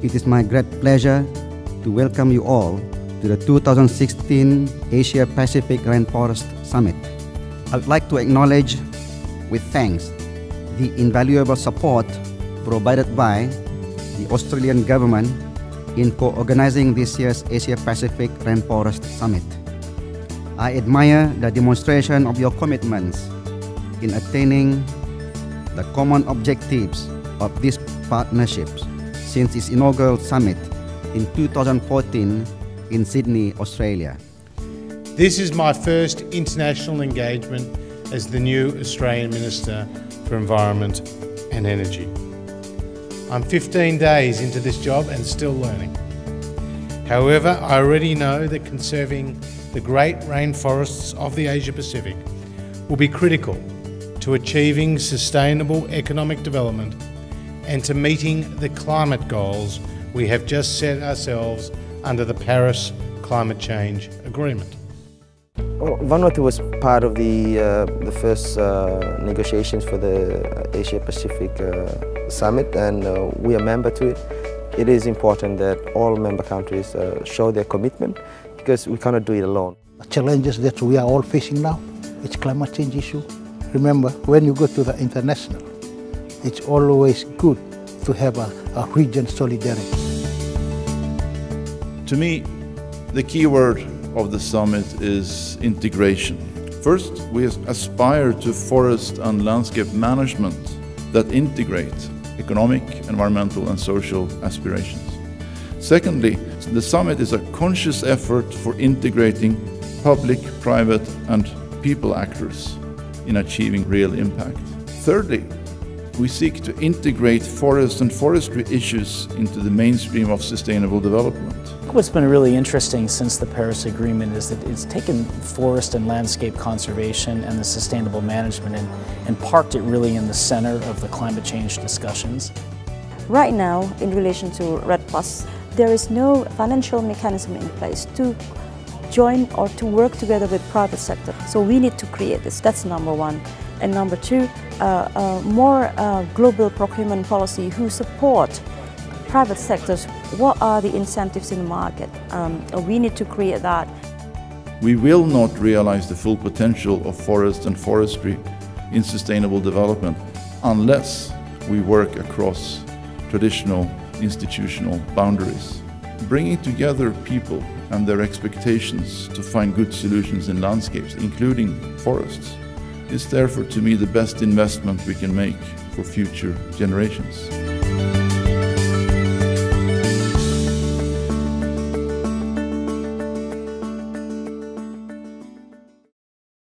It is my great pleasure to welcome you all to the 2016 Asia Pacific Rainforest Summit. I would like to acknowledge with thanks the invaluable support provided by the Australian government in co-organizing this year's Asia Pacific Rainforest Summit. I admire the demonstration of your commitments in attaining the common objectives of these partnerships since its inaugural summit in 2014 in Sydney, Australia. This is my first international engagement as the new Australian Minister for Environment and Energy. I'm 15 days into this job and still learning. However, I already know that conserving the great rainforests of the Asia Pacific will be critical to achieving sustainable economic development and to meeting the climate goals we have just set ourselves under the Paris Climate Change Agreement. Vanuatu was part of the, uh, the first uh, negotiations for the Asia Pacific uh, Summit and uh, we are member to it. It is important that all member countries uh, show their commitment because we cannot do it alone. The challenges that we are all facing now, it's climate change issue. Remember, when you go to the international, it's always good to have a, a region solidarity. To me, the key word of the summit is integration. First, we aspire to forest and landscape management that integrate economic, environmental and social aspirations. Secondly, the summit is a conscious effort for integrating public, private and people actors in achieving real impact. Thirdly, we seek to integrate forest and forestry issues into the mainstream of sustainable development. What's been really interesting since the Paris Agreement is that it's taken forest and landscape conservation and the sustainable management and, and parked it really in the center of the climate change discussions. Right now, in relation to REDD+, there is no financial mechanism in place to join or to work together with private sector. So we need to create this, that's number one. And number two, uh, uh, more uh, global procurement policy who support private sectors. What are the incentives in the market? Um, we need to create that. We will not realize the full potential of forest and forestry in sustainable development unless we work across traditional institutional boundaries. Bringing together people and their expectations to find good solutions in landscapes, including forests, is therefore to me the best investment we can make for future generations.